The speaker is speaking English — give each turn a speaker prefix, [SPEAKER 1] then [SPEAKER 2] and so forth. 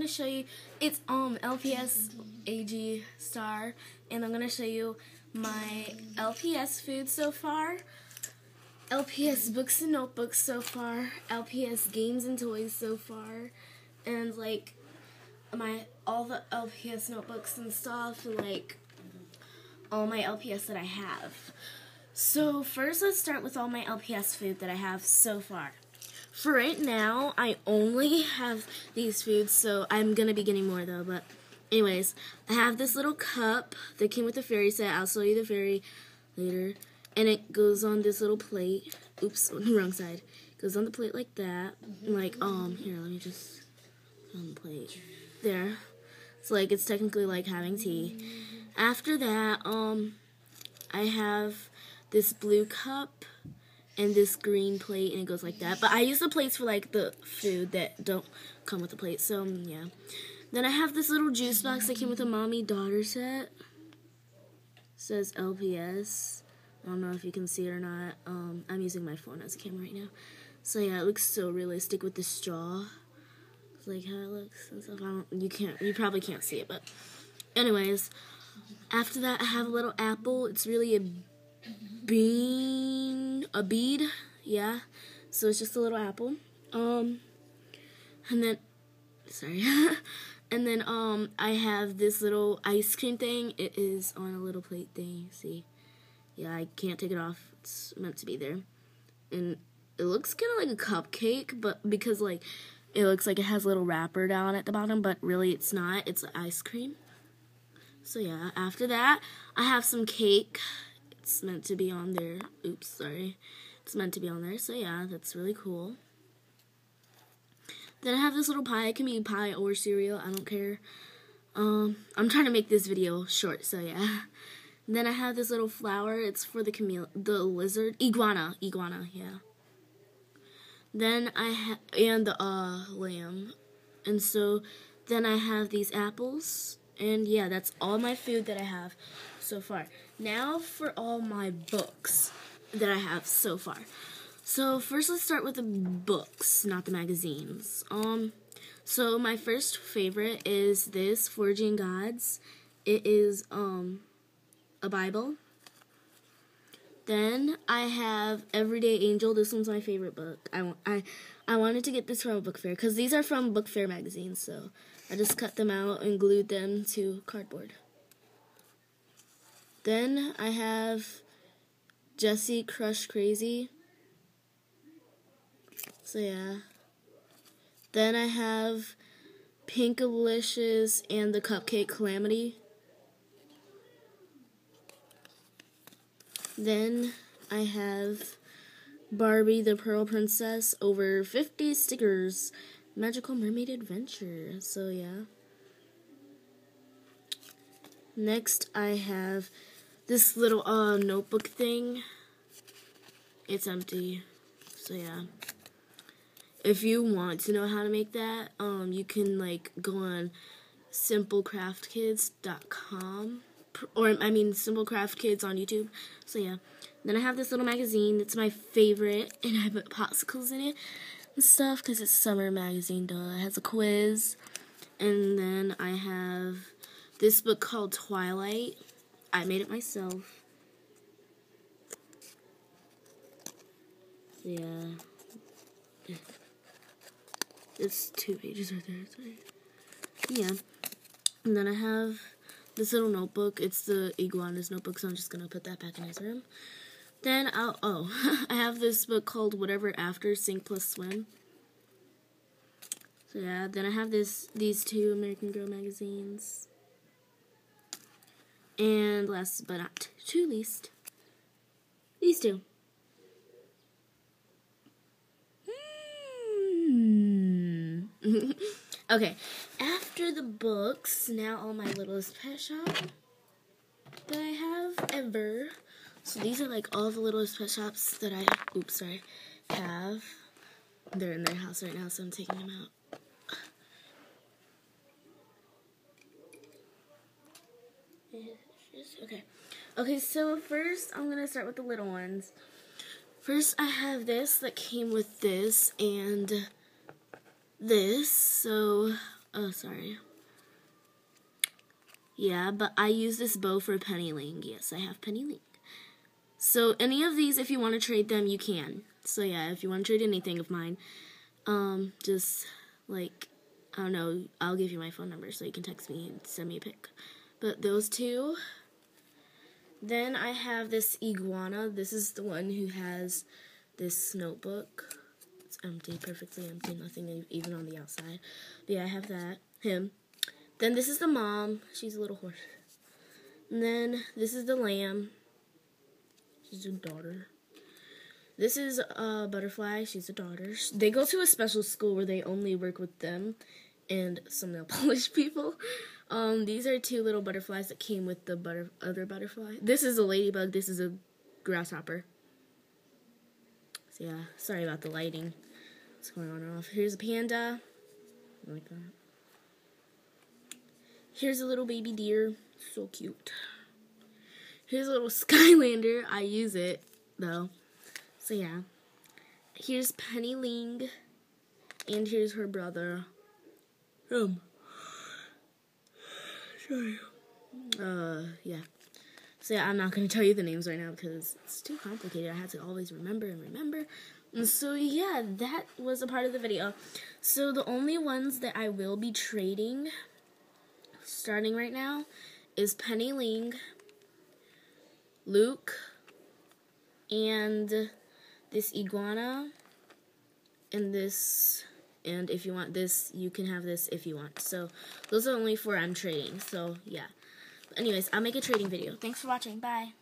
[SPEAKER 1] I'm gonna show you it's um LPS AG star and I'm gonna show you my LPS food so far LPS books and notebooks so far LPS games and toys so far and like my all the LPS notebooks and stuff and like all my LPS that I have. So first let's start with all my LPS food that I have so far for right now, I only have these foods, so I'm gonna be getting more though. But, anyways, I have this little cup that came with the fairy set. I'll show you the fairy later, and it goes on this little plate. Oops, wrong side. Goes on the plate like that. Like, um, here, let me just on the plate. There. It's like it's technically like having tea. After that, um, I have this blue cup and this green plate and it goes like that. But I use the plates for like the food that don't come with the plate. So um, yeah. Then I have this little juice box that came with a mommy daughter set. It says LPS. I don't know if you can see it or not. Um, I'm using my phone as a camera right now. So yeah, it looks so realistic with the straw. It's like how it looks and stuff. I don't. You can't. You probably can't see it, but anyways. After that, I have a little apple. It's really a bean, a bead, yeah. So it's just a little apple. Um, and then, sorry, and then um, I have this little ice cream thing. It is on a little plate thing. See, yeah, I can't take it off. It's meant to be there, and it looks kind of like a cupcake, but because like it looks like it has a little wrapper down at the bottom, but really it's not. It's ice cream. So yeah, after that, I have some cake it's meant to be on there. Oops, sorry. It's meant to be on there. So yeah, that's really cool. Then I have this little pie. It can be pie or cereal. I don't care. Um, I'm trying to make this video short, so yeah. Then I have this little flower. It's for the camille, the lizard, iguana, iguana, yeah. Then I have and the uh lamb, and so then I have these apples, and yeah, that's all my food that I have so far. Now for all my books that I have so far. So first let's start with the books, not the magazines. Um so my first favorite is this Forging Gods. It is um a Bible. Then I have Everyday Angel. This one's my favorite book. I I I wanted to get this from a book fair cuz these are from book fair magazines, so I just cut them out and glued them to cardboard. Then I have Jessie Crush Crazy. So yeah. Then I have Pinkalicious and the Cupcake Calamity. Then I have Barbie the Pearl Princess over 50 stickers. Magical Mermaid Adventure. So yeah. Next I have this little uh, notebook thing. It's empty. So yeah. If you want to know how to make that, um, you can like go on simplecraftkids.com or I mean Simplecraft Kids on YouTube. So yeah. Then I have this little magazine. It's my favorite, and I put popsicles in it and stuff because it's summer magazine. Duh. It has a quiz, and then I have this book called Twilight. I made it myself. Yeah. It's two pages right there. Yeah. And then I have this little notebook. It's the iguana's notebook, so I'm just gonna put that back in his room. Then I'll oh I have this book called Whatever After Sink Plus Swim. So yeah, then I have this these two American Girl magazines. And last but not too least, these two. Hmm. okay, after the books, now all my littlest pet shop that I have ever. So these are like all the littlest pet shops that I, oops, sorry, have. They're in their house right now, so I'm taking them out. Okay. Okay, so first I'm going to start with the little ones. First I have this that came with this and this. So Oh, sorry. Yeah, but I use this bow for Penny Ling. Yes, I have Penny Ling. So any of these, if you want to trade them, you can. So yeah, if you want to trade anything of mine, um, just like I don't know, I'll give you my phone number so you can text me and send me a pic. But those two. Then I have this iguana. This is the one who has this notebook. It's empty, perfectly empty, nothing even on the outside. But yeah, I have that. Him. Then this is the mom. She's a little horse. And then this is the lamb. She's a daughter. This is a butterfly. She's a daughter. They go to a special school where they only work with them and some nail polish people. Um, these are two little butterflies that came with the butter other butterfly. This is a ladybug. This is a grasshopper. So yeah, sorry about the lighting. What's going on and off? Here's a panda. like that. Here's a little baby deer. So cute. Here's a little Skylander. I use it, though. So, yeah. Here's Penny Ling. And here's her brother. Um. Sorry. Uh, yeah. So, yeah, I'm not going to tell you the names right now because it's too complicated. I have to always remember and remember. And so, yeah, that was a part of the video. So, the only ones that I will be trading starting right now is Penny Ling, Luke, and this iguana, and this, and if you want this, you can have this if you want. So those are only four I'm trading. So yeah. Anyways, I'll make a trading video. Thanks for watching. Bye.